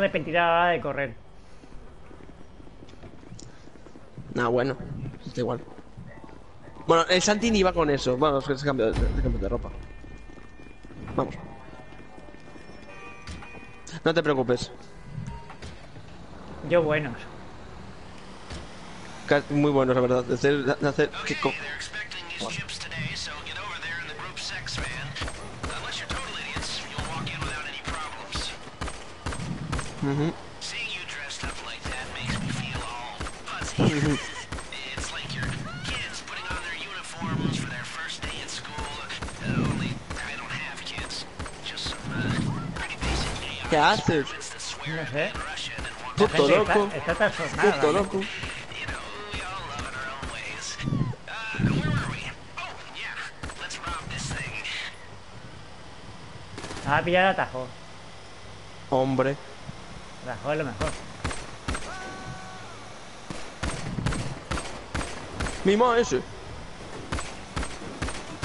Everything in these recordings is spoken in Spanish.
arrepentirá a la hora de correr. Nah, bueno. Está igual. Bueno, el Santi ni iba con eso. Bueno, es que se cambió de, se cambió de ropa. Vamos. No te preocupes. Yo buenos. Muy bueno, la verdad. De hacer, de hacer que basic AI ¿Qué haces? No sé. Puto loco. está, está transformada. Puto ¿no? loco. You know, we all love in our own ways. Uh, where were we? Oh, yeah. Let's rob this thing. Va a pillar atajo. Hombre. Atajo es lo mejor. Mimo ese.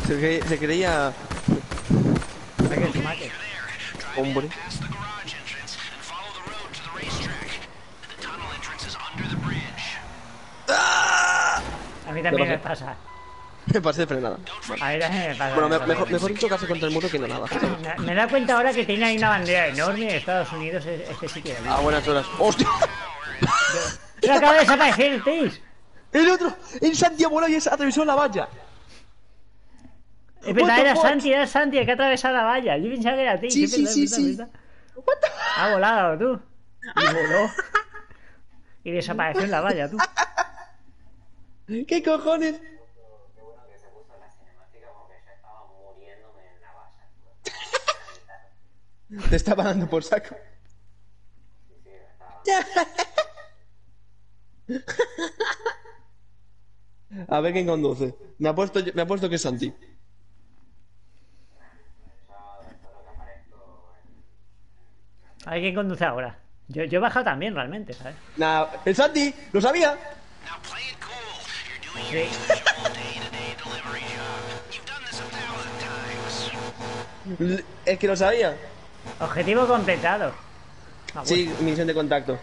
Se, cre- se creía. Hombre. A mí también me pasa. Me pasé de frenada. A también me pasa. Bueno, me- me mejor, mejor chocarse contra el muro que no nada. Me, he dado cuenta ahora que tiene ahí una bandera enorme de Estados Unidos es- este sitio de A buenas horas. ¡Hostia! ¡Pero acaba de desaparecer el Tails! El otro, el Santi ha volado y atravesó la valla. Es verdad, era? Santi, era Santi el que ha atravesado la valla. Yo pensaba que era Tails. Sí, sí, sí, sí. Ha volado tú. Y voló. Y desapareció en la valla tú. ¿Qué cojones? Te estaba dando por saco. A ver quién conduce. Me ha puesto, me ha puesto que es Santi. A ver quién conduce ahora. Yo, yo he bajado también realmente, ¿sabes? Nah, el Santi, lo sabía. Sí. Es que lo sabía. Objetivo completado. Ah, Sí, misión de contacto.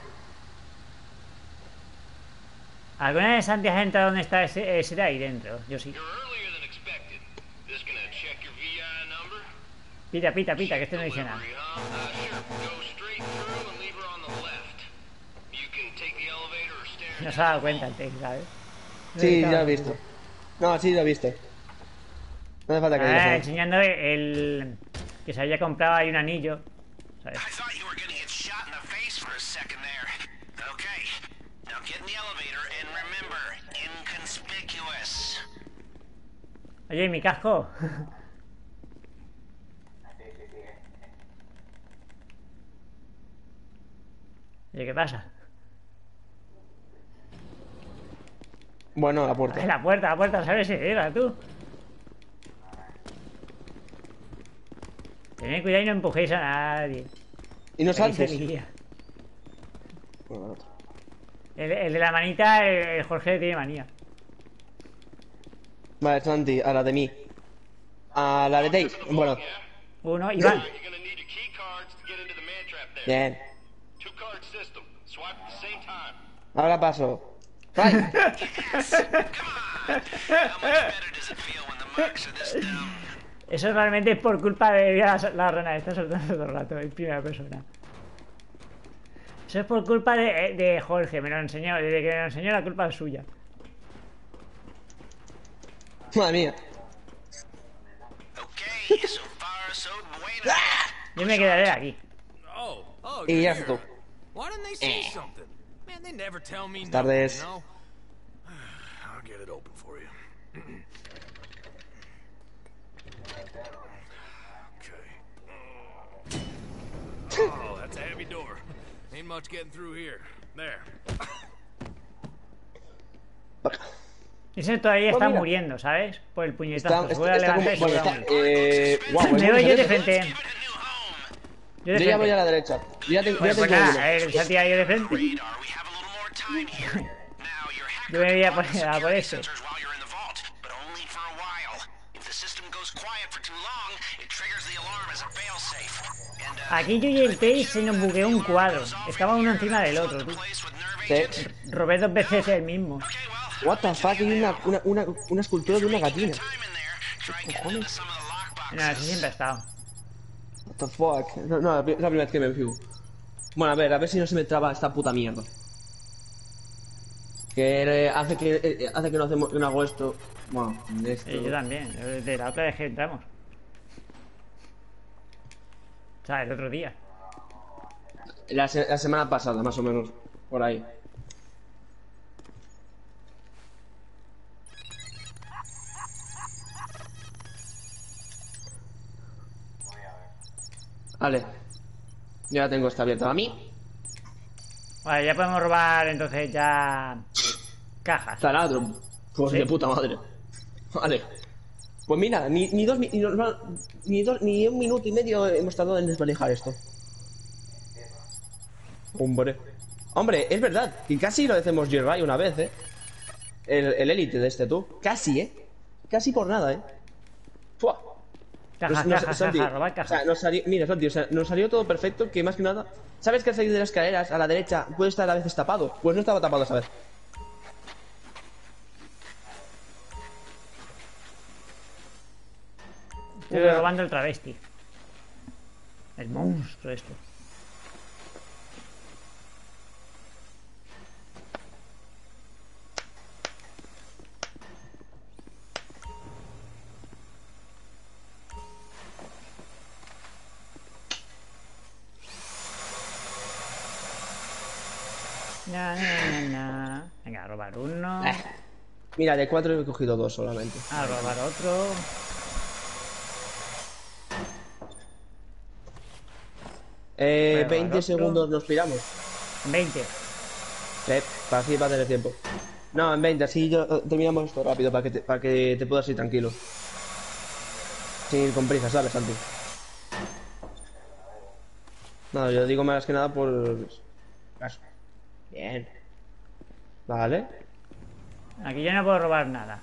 ¿Alguna vez Santi has entrado donde está ese, ese de ahí dentro? Yo sí. Pita, pita, pita, que este no dice nada. Uh, sure. Go straight through and leave her on the left. You can take the elevator or stairs. No se ha dado cuenta el Tails, ¿sabes? Sí, ya lo he visto. No, sí, lo he visto. No hace falta que Ah, enseñando el... Que se había comprado ahí un anillo. ¿sabes? Oye, ¿y mi casco? Oye, ¿qué pasa? Bueno, la Ay, puerta. la puerta, la puerta, ¿sabes si era tú? Tened cuidado y no empujéis a nadie. Y no saltes. Bueno. El, el de la manita, el, el Jorge tiene manía. Vale, Santi, a la de mí. A la de Dave. Bueno, Uno, Iván. Bien. Ahora paso. Right. Eso realmente es por culpa de la, la rana, está soltando todo el rato en primera persona. Eso es por culpa de, de Jorge, me lo enseñó, desde que me lo enseñó la culpa es suya. Madre mía. Yo me quedaré aquí. Oh, oh, Y ya está tú. Why much getting through here. There. Ese todavía está Pues mira. muriendo, ¿sabes? Por el puñetazo. Está, Se a está, está levantar como- a está, eh, Me voy yo de frente. A. Yo de Yo ya voy a la derecha. Yo ya tengo, Pues, ya pues tengo uno. nada, el Santi ahí de frente. Radar, we have a little more time here. Now, your hacker Yo me voy a poner a por security Aquí yo y el Tay se nos bugueó un cuadro. Estaba uno encima del otro, tú. Sí. Robé dos veces el mismo. What the fuck, hay una, una, una, una escultura de una gallina. the lockboxes. No, así siempre ha estado. What the fuck. No, no, es la primera vez que me fijo. Bueno, a ver, a ver si no se me traba esta puta mierda. Que eh, hace que eh, hace que no hacemos que no hago esto. Bueno, de esto. Y yo también, de la otra vez que entramos. O sea, el otro día. La, se- la semana pasada, más o menos. Por ahí. Vale. Ya tengo esta abierta. ¿A mí? Vale, ya podemos robar entonces ya cajas. Taladro. Pues Sí. de puta madre. Vale. Pues mira, ni, ni dos ni, no- ni dos- ni un minuto y medio hemos tardado en desvalijar esto. Hombre. Hombre, es verdad, que casi lo decimos J-Ray una vez, eh. El, el élite de este tú. Casi, eh. Casi por nada, eh. Fua. Nos- Santi, o sea, nos salió, mira, Santi, o sea, nos salió todo perfecto, que más que nada... ¿Sabes que al salir de las escaleras, a la derecha, puede estar a veces tapado? Pues no estaba tapado esa vez. Estoy robando el travesti. El monstruo esto. Na, na, na. Venga, a robar uno. Eh. Mira, de cuatro he cogido dos solamente. A robar otro. Eh, Voy a 20 otro. segundos nos piramos. 20. Sí, para así va a tener tiempo. No, en 20, así yo, eh, terminamos esto rápido para que, te, para que te puedas ir tranquilo. Sin ir con prisa, ¿sabes, Santi? No, yo digo más que nada por... Bien. Vale. Aquí yo no puedo robar nada.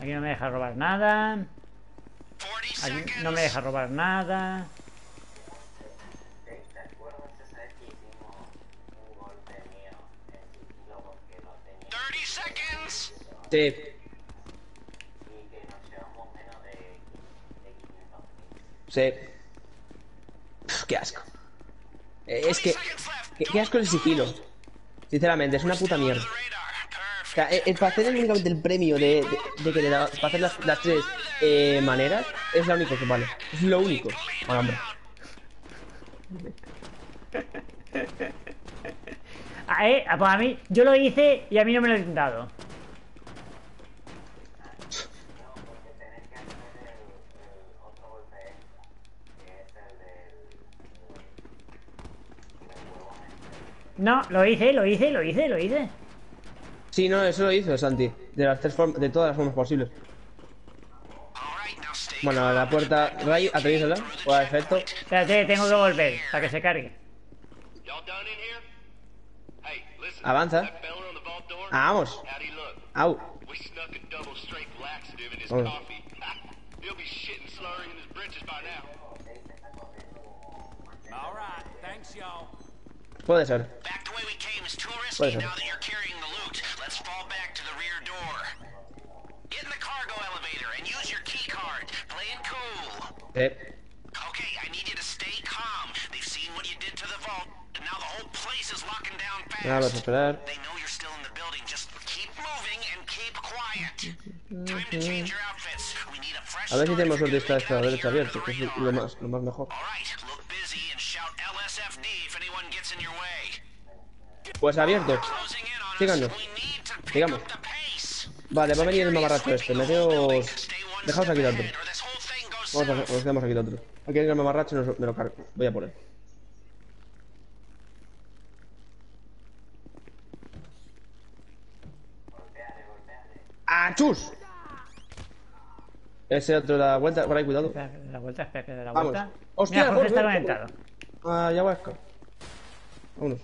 Aquí no me deja robar nada. 40 Aquí seconds. no me deja robar nada. ¿Te acuerdas esa vez que hicimos un golpe mío en sigilo porque no tenía 30 seconds. Sí. y que nos llevamos menos de, de 500 mil? Sí. Qué asco. Eh, es que... 20 seconds left. Qué, qué asco el sigilo. Sinceramente, es una puta mierda. O sea, eh, eh, para hacer únicamente el premio de, de, de que le da, para hacer las, las tres eh, maneras, es lo único que vale. Es lo único. Ah, eh, ah, pues a mí, yo lo hice y a mí no me lo han dado. Porque tenés que hacer el, el otro golpe extra, que es el del, del huevón este. No, lo hice, lo hice, lo hice, lo hice. Sí, no, eso lo hizo Santi. De las tres formas, de todas las formas posibles. All right, now stay Bueno, la puerta, Ray, aterízala, por efecto. Espérate, tengo que volver para que se cargue. Y'all done in here? Hey, listen. Avanza. Ah, vamos. Au. We snuck a double strength cool. Eh, Okay, I need you to stay calm. They've seen what you did to the vault, and now the whole place is locking down nada, vamos a fast. esperar. They know you're still in the building. Just keep moving and keep quiet. Time to change your outfits. We need a fresh A ver si tenemos suerte esta abierta, on que es lo más, lo más mejor. All right, look busy and shout LSFD if anyone gets in your way. Pues abierto. Síganos. pace. Vale, va a venir el mamarracho este. Meteos. Dejaos aquí dentro. Vamos a nos quedamos aquí dentro. Aquí hay el mamarracho y nos- me lo cargo. Voy a por él. ¡Achus! Ese otro da vuelta, por ahí, cuidado. Espera, la vuelta, espera que dé la Vamos. vuelta. Hostia, Mira, Jorge está conectado. Ah, ya vasca. Vámonos.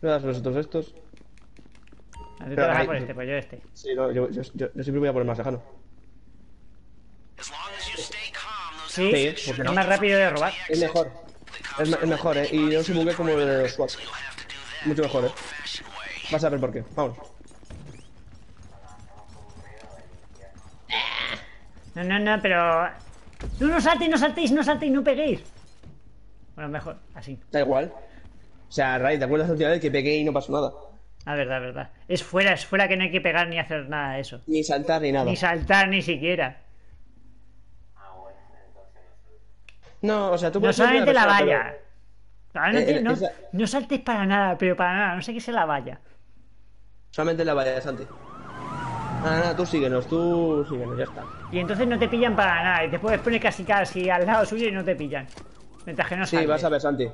Voy a dar los otros estos. Ah, Tú te Pero vas a por este, pues yo este. Sí, no, yo, yo, yo- yo siempre voy a por el más lejano. Sí, Sí, ¿por qué no? es más rápido de robar. Es mejor. Es, me- es mejor, eh. Y no se bugue como el de los squads. Mucho mejor, eh. Vas a ver por qué. Vamos. No, no, no, pero... No, no saltéis, no saltéis, no saltéis, no peguéis. Bueno, mejor, así. Da igual. O sea, Ray, ¿te acuerdas la última vez que pegué y no pasó nada? La verdad, verdad. Es fuera, es fuera que no hay que pegar ni hacer nada de eso. Ni saltar ni nada. Ni saltar ni siquiera. No, o sea, tú No solamente la valla. Realmente Eh, eh, no, esa- no saltes para nada, pero para nada. No sé qué sea la valla. pero Solamente la valla, Santi. Nada, nada, tú síguenos, tú síguenos, ya está. Y entonces no te pillan para nada. Y te puedes poner casi casi al lado suyo y no te pillan. Mientras que no Sí, vas a ver, Santi.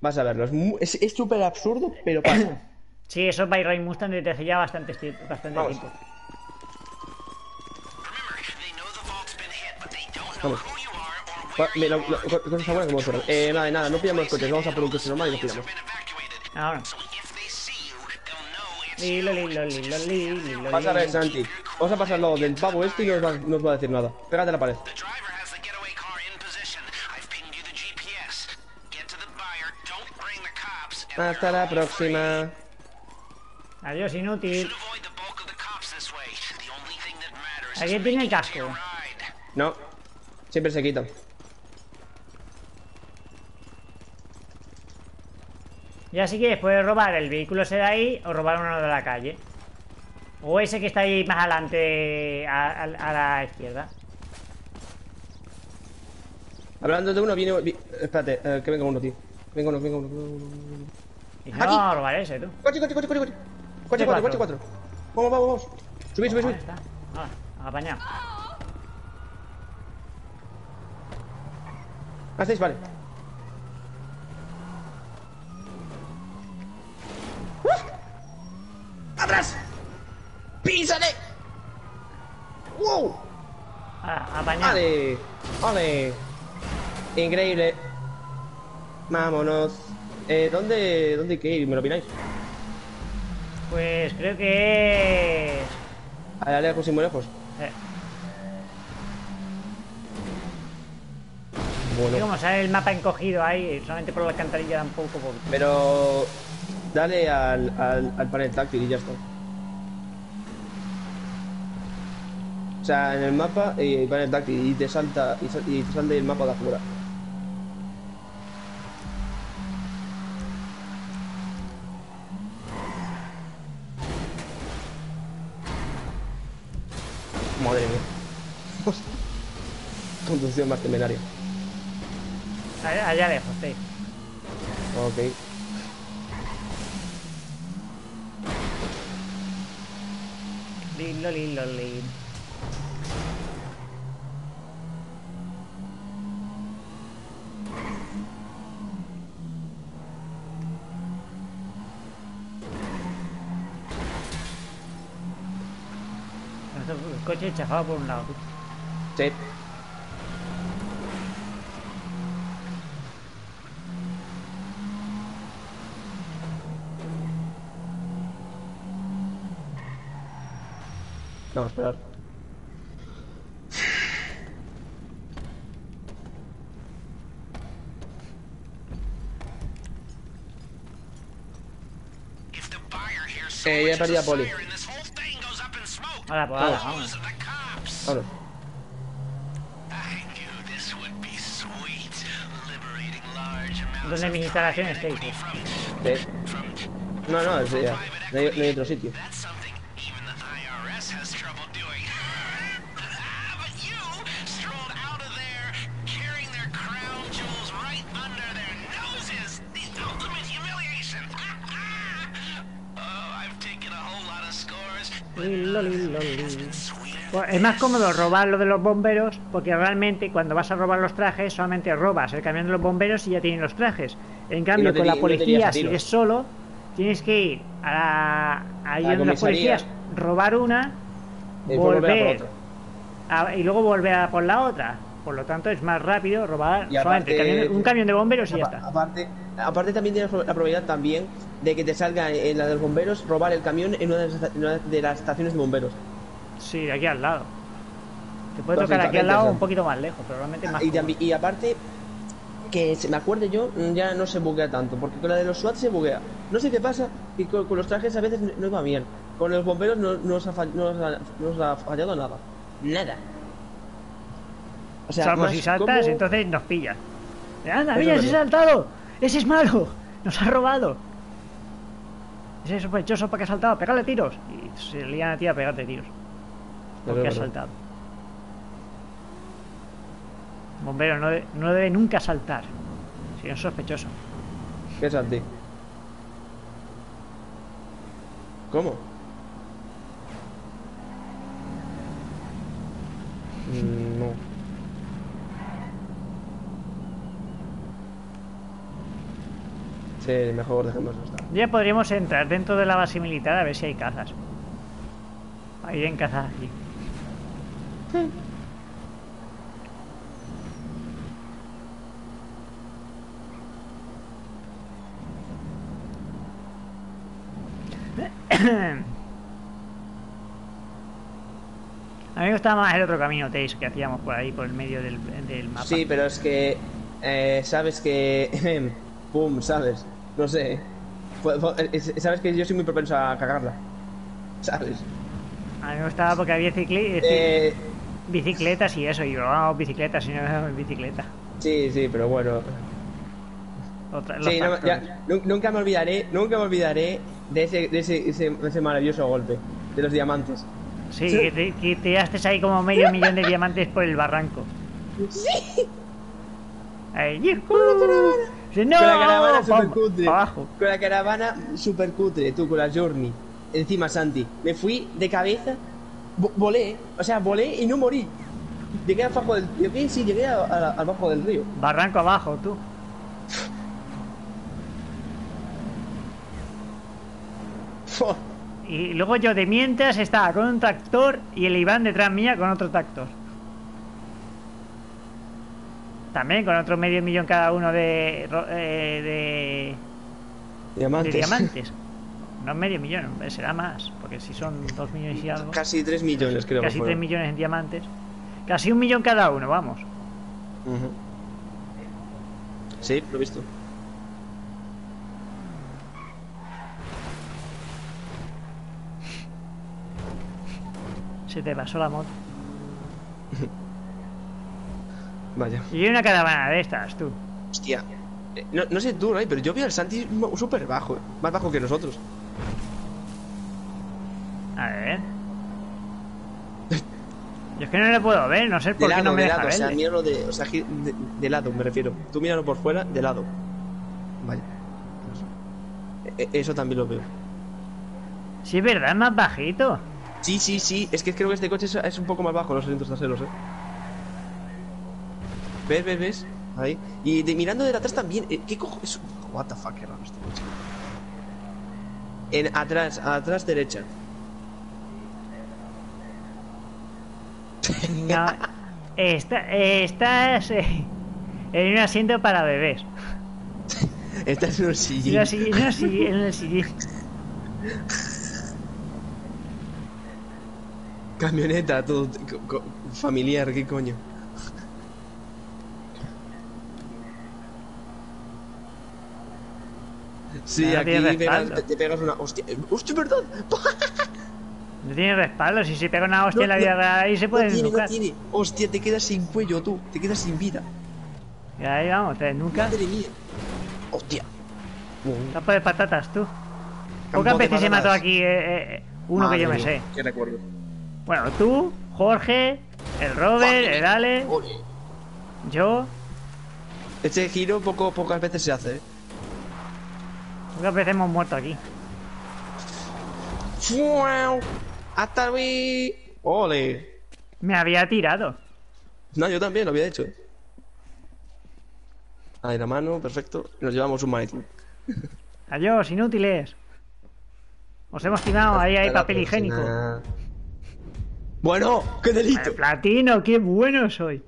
Vas a verlo. Es súper absurdo, pero pasa. Sí, eso es by Ray Mustang desde hace ya bastante, bastante Vamos. tiempo. Remember, they know the vault's been hit, but they don't know Vamos. Mira, lo- lo- cosa está buena como fuera. Eh, nada, nada, no pillamos los coches, vamos a por un coche normal y nos pillamos. Ahora. Lilo, lilo, lilo, lilo, lilo, Vas a. Santi. Vamos a pasarlo del pavo este y no os va, no os va a decir nada. Pégate a la pared. Hasta la próxima. Adiós, inútil. ¿Alguien tiene el casco? No. Siempre se quitan. Ya si quieres puedes robar el vehículo ese de ahí o robar uno de la calle. O ese que está ahí más adelante a, a- a la izquierda. Hablando de uno, viene. vi- espérate, eh, que venga uno, tío. Venga uno, venga uno. venga uno. Y no, Aquí. robar ese, tú. Coche, coche, coche, coche, coche. Coche De 4, cuatro. coche 4. Vamos, vamos, vamos. Subid, subid, subid. está. Ahora, apañado. ¿Hacéis? Vale. ¡Atrás! ¡Písale! ¡Wow! Apañado. Increíble. Vámonos. Eh, ¿dónde, ¿Dónde hay que ir? ¿Me lo opináis? Pues creo que es. Allá lejos y muy lejos. Eh, Bueno. como sale el mapa encogido ahí, solamente por la alcantarilla da un poco poco. Pero... Dale al, al, al panel táctil y ya está. O sea, en el mapa y el panel táctil y te salta y, sal- y te sale el mapa de afuera. Madre mía. Conducción más temeraria. Allá, allá lejos, sí. Ok. Lilo, lilo, lilo. El coche chafado por un lado. tú. Vamos a esperar. If the buyer hears so Eh, ya perdí a Poli. Ahora, pues, ahora, Vamos. amounts ¿Dónde of mis instalaciones from No, no, es ya. No hay, no hay otro sitio. Es más cómodo robar lo de los bomberos porque realmente cuando vas a robar los trajes solamente robas el camión de los bomberos y ya tienen los trajes. En cambio, te con la policía, a si eres solo, tienes que ir a la, ahí A la las policías, robar una, Y volver a a- y luego volver a por la otra. Por lo tanto, es más rápido robar solamente camión- un camión de bomberos y ya está. Aparte, aparte también tienes la probabilidad también de que te salga en la de los bomberos robar el camión en una de las estaciones de bomberos. Sí, aquí al lado. Te puede tocar aquí al lado un poquito más lejos, pero realmente más. Y, y aparte, que se- me acuerde yo, mm, ya no se buguea tanto, porque con la de los SWAT se buguea. No sé qué pasa, y con, con los trajes a veces no- iba bien. Con los bomberos no, no, os ha, fall- no, os ha, no os ha fallado nada. Nada. O sea, Salvo más si saltas, entonces nos pillan. ¡Anda, mira, es ese saltado! ¡Ese es malo! ¡Nos ha robado! Ese es sospechoso para que ha saltado, pégale tiros. Y se lían a ti a pegarte tiros. Porque ha saltado. Bombero, no, de- no debe nunca saltar. Si es sospechoso. ¿Qué es a ti? ¿Cómo? Mm, No. Sí, mejor dejémoslo estar. Ya podríamos entrar dentro de la base militar a ver si hay cazas. A ir en caza allí. A mí me gustaba más el otro camino, Taze, que hacíamos por ahí, por el medio del, del mapa. Sí, pero es que. eh, sabes que. Pum, sabes. No sé. Sabes que yo soy muy propenso a cagarla. ¿Sabes? A mí me gustaba porque había cicli- Eh, bicicletas y eso, y yo, vamos, bicicletas, y no bicicleta. sí, sí, pero bueno. Otra- Sí, no, ya, nunca me olvidaré, nunca me olvidaré de ese, de ese, ese, ese maravilloso golpe de los diamantes. Sí, que, te, que tiraste ahí como medio millón de diamantes por el barranco. Sí. Sí, no, con la caravana super cutre. abajo. Con la caravana super cutre, tú, con la Journey. Encima, Santi. Me fui de cabeza, volé, o sea, volé y no morí. Llegué abajo del. Llegué, sí, llegué a- a- al bajo del río. Barranco abajo, tú. Y luego yo de mientras estaba con un tractor y el Iván detrás mía con otro tractor. También con otro medio millón cada uno de, eh, de, Diamantes. de diamantes. No medio millón, hombre, será más, porque si son dos millones y algo, Casi 3 millones, creo. que casi fueron. tres millones en diamantes. Casi un millón cada uno, vamos. Sí, lo he visto. Se te pasó la moto. Vaya. Y hay una caravana de estas, tú. Hostia. Eh, No, no sé tú, Ray, pero yo vi al Santi súper bajo. Más bajo que nosotros. A ver. Yo es que no le puedo ver, no sé De por qué lado, no me de deja lado, o sea, míralo de, o sea, de, de lado, me refiero. Tú míralo por fuera, de lado. Vaya. E- e- Eso también lo veo. Sí, es verdad, es más bajito. Sí, sí, sí. Es que creo que este coche es, un poco más bajo los asientos traseros, eh. ¿Ves, ves, ves? Ahí. Y de, mirando de atrás también. eh, ¿Qué cojo? Es... What the fuck, qué raro este coche. En atrás, atrás derecha. No, está, estás eh, en un asiento para bebés. Estás en un sillín. en el sillín. Camioneta, todo familiar, ¿qué coño? Sí, No aquí te, te pegas una. Hostia, hostia, ¿verdad? No tiene respaldo. Si se pega una hostia en la vida real, ahí se puede no tiene, no desnucar. tiene. Hostia, te quedas sin cuello tú, te quedas sin vida. Y ahí vamos, te desnucas. Madre mía. Hostia. Campo de patatas, tú. Pocas veces he patatas. matado aquí eh, eh, uno que yo me Madre sé. Qué recuerdo. Bueno, tú, Jorge, el Robert, el Ale, Ole. yo. Este giro poco, pocas veces se hace, ¿eh? Pocas veces hemos muerto aquí. ¡Fuau! ¡Hasta luego! ¡Ole! Me había tirado. No, yo también lo había hecho. ¿eh? Ahí la mano, perfecto. Nos llevamos un maletín. Adiós, inútiles. Os hemos timado, ahí hay papel higiénico. Bueno, qué delito. El platino, qué bueno soy.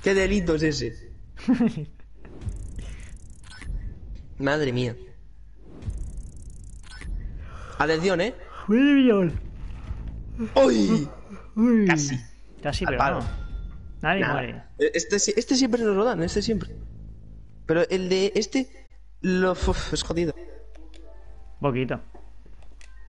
¿Qué delito es ese? Madre mía. Atención, ¿eh? Uy. Casi. Casi, Al pero palo. no. Nadie Nada. muere. Este, este siempre nos lo dan, este siempre. Pero el de este, lo, uf, es jodido. Poquito.